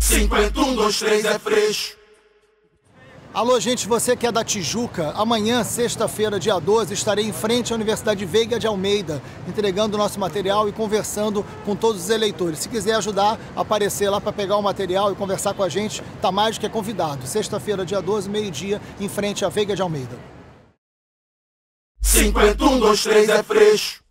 51, é fresco. Alô, gente, você que é da Tijuca, amanhã, sexta-feira, dia 12, estarei em frente à Universidade Veiga de Almeida, entregando o nosso material e conversando com todos os eleitores. Se quiser ajudar, aparecer lá para pegar o material e conversar com a gente, tá mais do que convidado. Sexta-feira, dia 12, meio-dia, em frente à Veiga de Almeida. 51, é fresco.